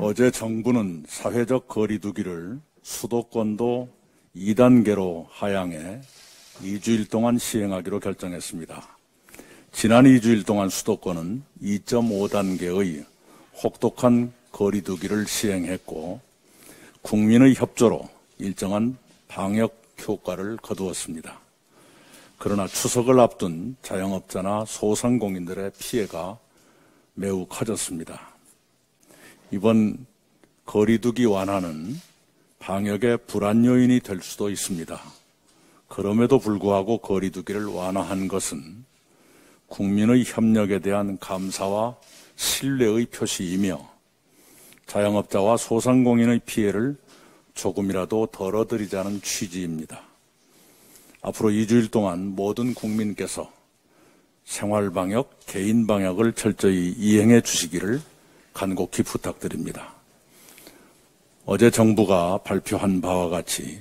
어제 정부는 사회적 거리두기를 수도권도 2단계로 하향해 2주일 동안 시행하기로 결정했습니다. 지난 2주일 동안 수도권은 2.5단계의 혹독한 거리두기를 시행했고 국민의 협조로 일정한 방역 효과를 거두었습니다. 그러나 추석을 앞둔 자영업자나 소상공인들의 피해가 매우 커졌습니다. 이번 거리두기 완화는 방역의 불안 요인이 될 수도 있습니다. 그럼에도 불구하고 거리두기를 완화한 것은 국민의 협력에 대한 감사와 신뢰의 표시이며 자영업자와 소상공인의 피해를 조금이라도 덜어드리자는 취지입니다. 앞으로 2주일 동안 모든 국민께서 생활방역, 개인방역을 철저히 이행해 주시기를 간곡히 부탁드립니다. 어제 정부가 발표한 바와 같이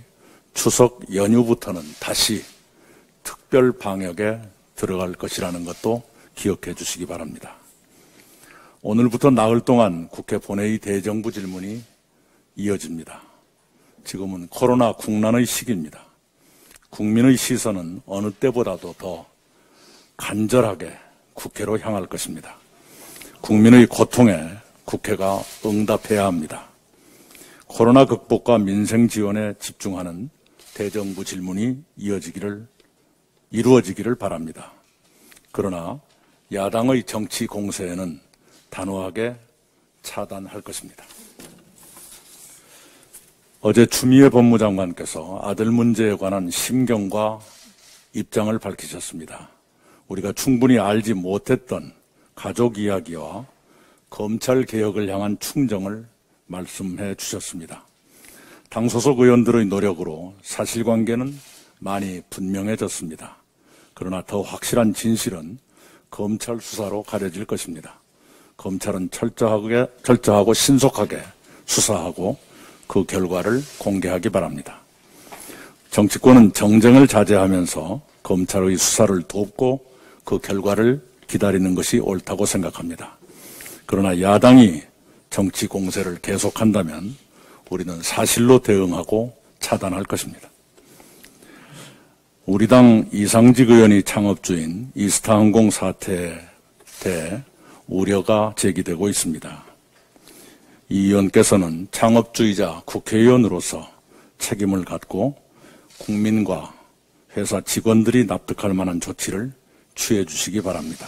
추석 연휴부터는 다시 특별 방역에 들어갈 것이라는 것도 기억해 주시기 바랍니다. 오늘부터 나흘 동안 국회 본회의 대정부 질문이 이어집니다. 지금은 코로나 국난의 시기입니다. 국민의 시선은 어느 때보다도 더 간절하게 국회로 향할 것입니다. 국민의 고통에 국회가 응답해야 합니다. 코로나 극복과 민생 지원에 집중하는 대정부 질문이 이어지기를 이루어지기를 바랍니다. 그러나 야당의 정치 공세에는 단호하게 차단할 것입니다. 어제 추미애 법무장관께서 아들 문제에 관한 심경과 입장을 밝히셨습니다. 우리가 충분히 알지 못했던 가족 이야기와 검찰 개혁을 향한 충정을 말씀해 주셨습니다. 당 소속 의원들의 노력으로 사실관계는 많이 분명해졌습니다. 그러나 더 확실한 진실은 검찰 수사로 가려질 것입니다. 검찰은 철저하게, 철저하고 신속하게 수사하고 그 결과를 공개하기 바랍니다. 정치권은 정쟁을 자제하면서 검찰의 수사를 돕고 그 결과를 기다리는 것이 옳다고 생각합니다. 그러나 야당이 정치 공세를 계속한다면 우리는 사실로 대응하고 차단할 것입니다. 우리 당 이상직 의원이 창업주인 이스타항공 사태에 대해 우려가 제기되고 있습니다. 이 의원께서는 창업주의자 국회의원으로서 책임을 갖고 국민과 회사 직원들이 납득할 만한 조치를 취해 주시기 바랍니다.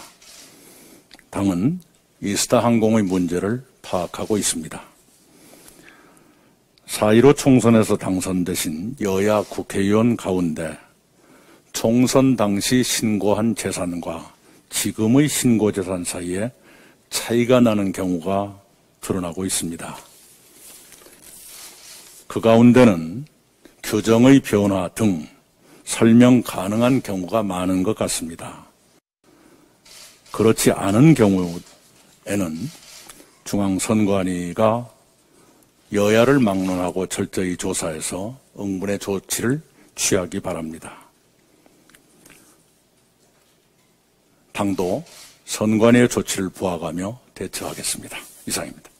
당은 이 스타 항공의 문제를 파악하고 있습니다. 4.15 총선에서 당선되신 여야 국회의원 가운데 총선 당시 신고한 재산과 지금의 신고 재산 사이에 차이가 나는 경우가 드러나고 있습니다. 그 가운데는 규정의 변화 등 설명 가능한 경우가 많은 것 같습니다. 그렇지 않은 경우 에는 중앙선관위가 여야를 막론하고 철저히 조사해서 응분의 조치를 취하기 바랍니다. 당도 선관위의 조치를 부하가며 대처하겠습니다. 이상입니다.